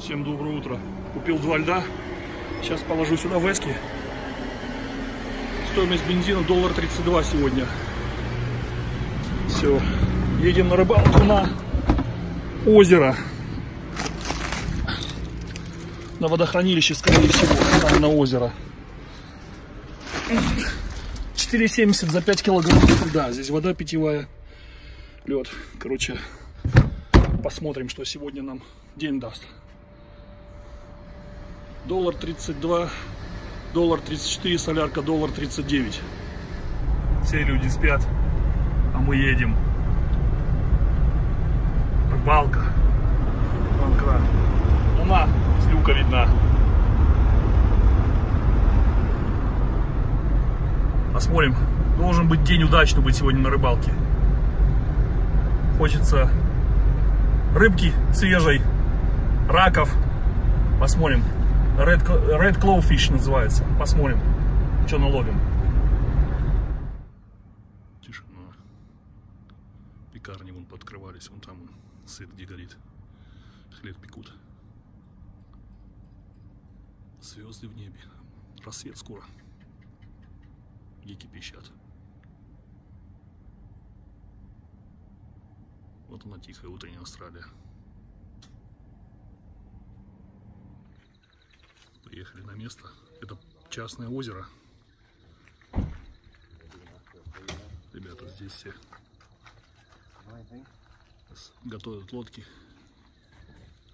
Всем доброе утро. Купил два льда. Сейчас положу сюда в. Стоимость бензина доллар 32 сегодня. Все. Едем на рыбалку на озеро. На водохранилище, скорее всего, там на озеро. 4,70 за 5 килограмм. Да, здесь вода питьевая. Лед. Короче, посмотрим, что сегодня нам день даст. Доллар 32, доллар 34, солярка доллар 39. Все люди спят, а мы едем. Рыбалка. Рыбалка. Луна с люка видна. Посмотрим. Должен быть день удачный быть сегодня на рыбалке. Хочется рыбки свежей, раков. Посмотрим. Red, Red Clawfish называется. Посмотрим, что наловим. Тишина. Пекарни вон подкрывались. Вон там свет где горит. Хлеб пекут. Звезды в небе. Рассвет скоро. Гики пищат. Вот она тихая утренняя Австралия. Приехали на место. Это частное озеро. Ребята здесь все готовят лодки.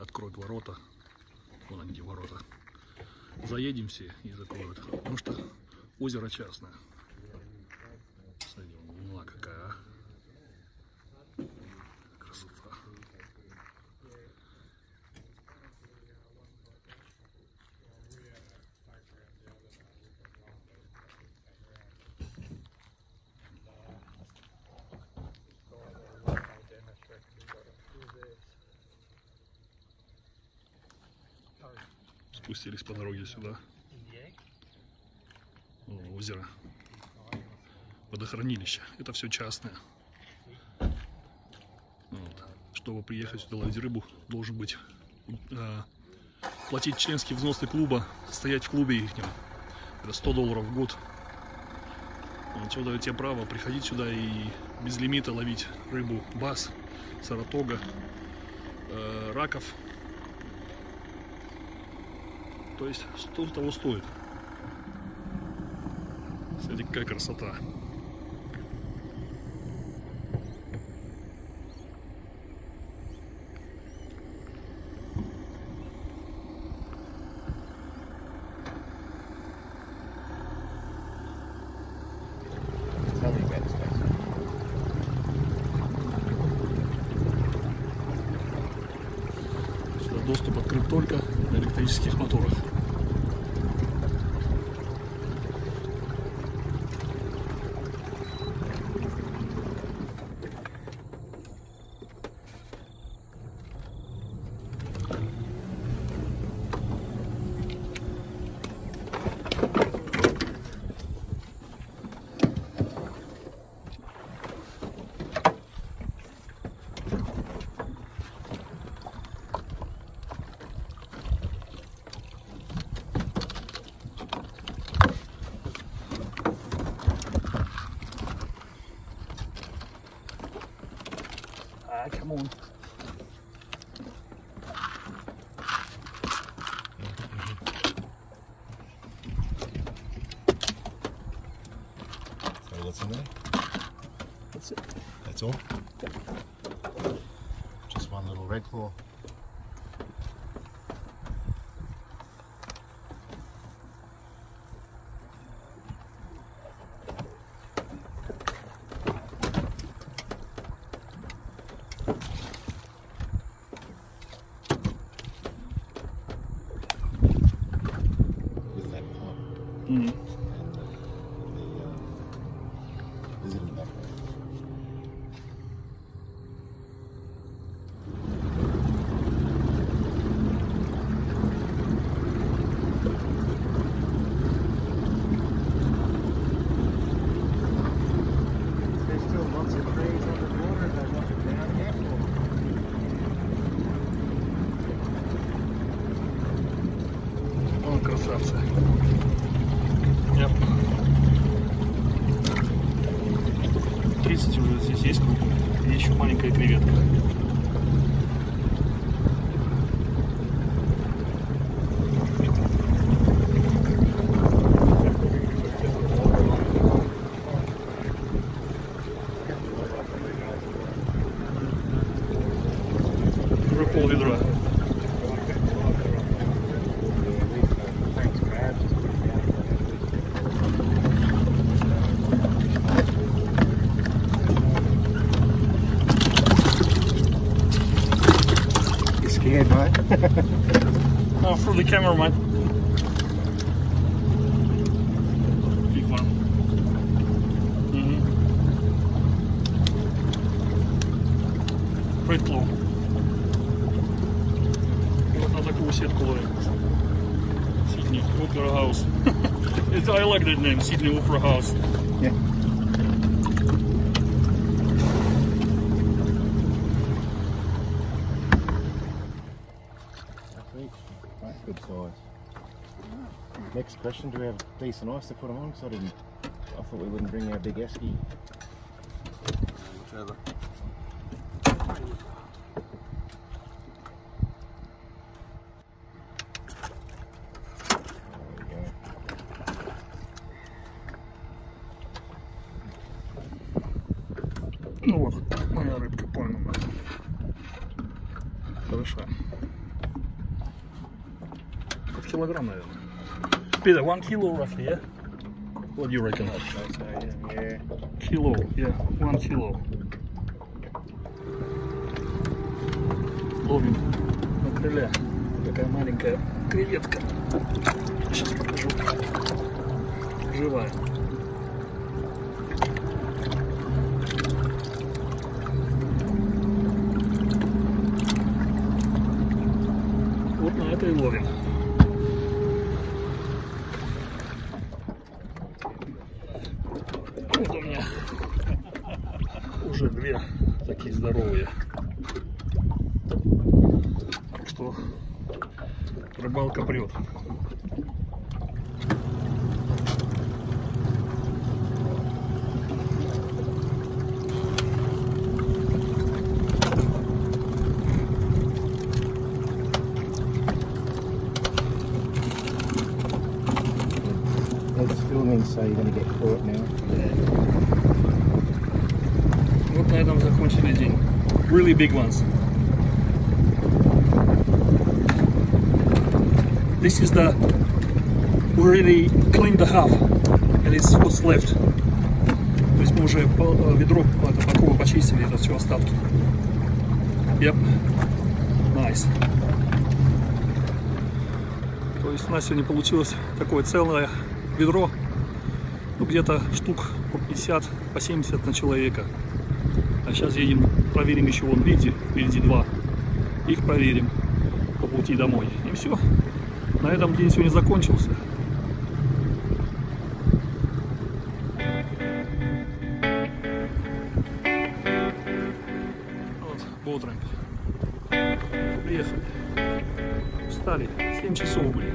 Откроют ворота. Вон они ворота. Заедем все и закроют. Потому что озеро частное. Смотрите, луна какая, а. Красота. Спустились по дороге сюда. О, озеро. Водохранилище. Это все частное. Вот. Чтобы приехать сюда ловить рыбу, должен быть э, платить членский взносы клуба, стоять в клубе их. Это 100 долларов в год. Дает тебе право приходить сюда и без лимита ловить рыбу бас, саратога, э, раков. То есть 100 того стоит. Смотрите, какая красота. Доступ открыт только на электрических моторах. So what's in there? That's it. That's all? Just one little red claw. 嗯。30 уже здесь есть круг. И еще маленькая креветка. Уже пол ведра. You scared, mate? Oh, for the cameraman. Big one. Мгм. Red Claw. Вот на такую сетку ловим. Сиднey Opera House. It's, I like that name, Sydney Opera House. Yeah. good size. Next question, do we have decent ice to put them on? Because I didn't, I thought we wouldn't bring our big esky. Whichever. There we go. Ну вот, моя рыбка поймана. Хороша. Килограмм, наверное. Peter, one kilo roughly, yeah? What do you reckon? So, yeah. Kilo, yeah, one kilo. Ловим на крыле. Такая маленькая креветка. Сейчас покажу. Живая. Вот на это и ловим. Вот у меня уже две такие здоровые. Так что рыбалка прет. So you're going to get caught now. Вот на этом закончили день. Really big ones. This is the already cleaned half and it's what's left. То есть мы уже э, ведро это, по кругу почистили, это все остатки. Yep. Nice. То есть у нас сегодня получилось такое целое ведро, ну где-то штук по 50, по 70 на человека. Сейчас едем, проверим еще вон, видите, впереди два. Их проверим по пути домой. И все. На этом день сегодня закончился. Вот, бодрым. Приехали. Встали. 7 часов были.